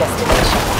destination.